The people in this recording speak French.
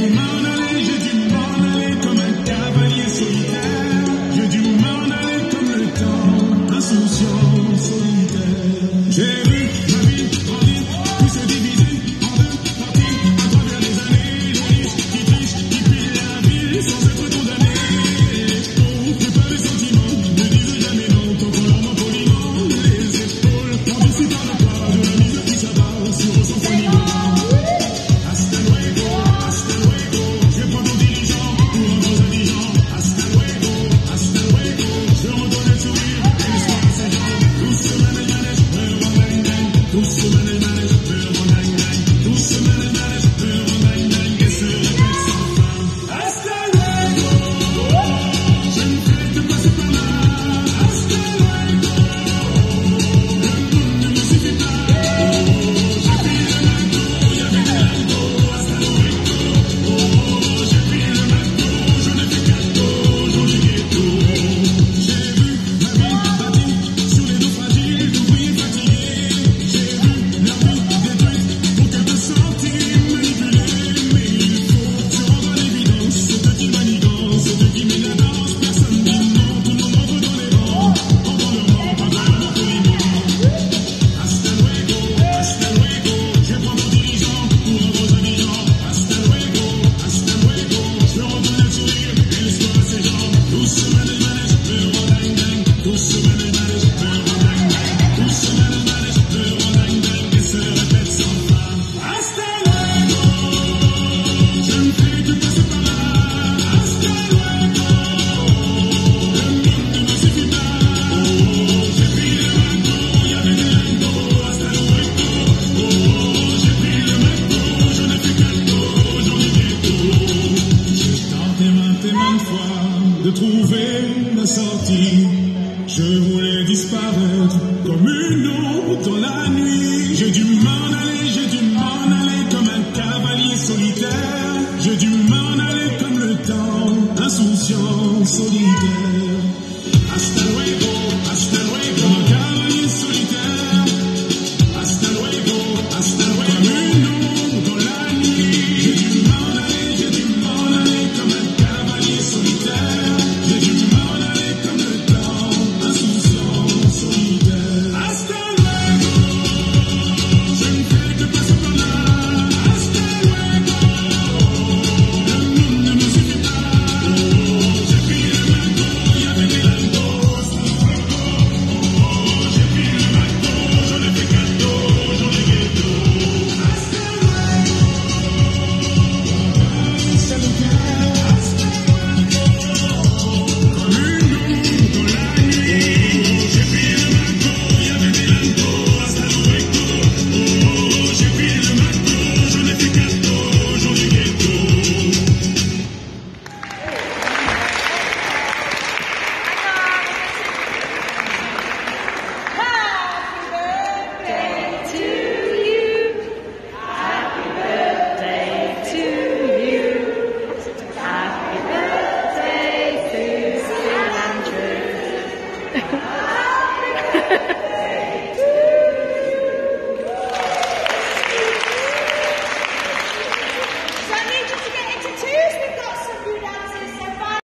Je dis m'en aller, je m'en aller comme un cavalier solitaire. Je dis m'en aller comme le temps insouciant solitaire. De trouver la sortie. Je voulais disparaître comme une ombre.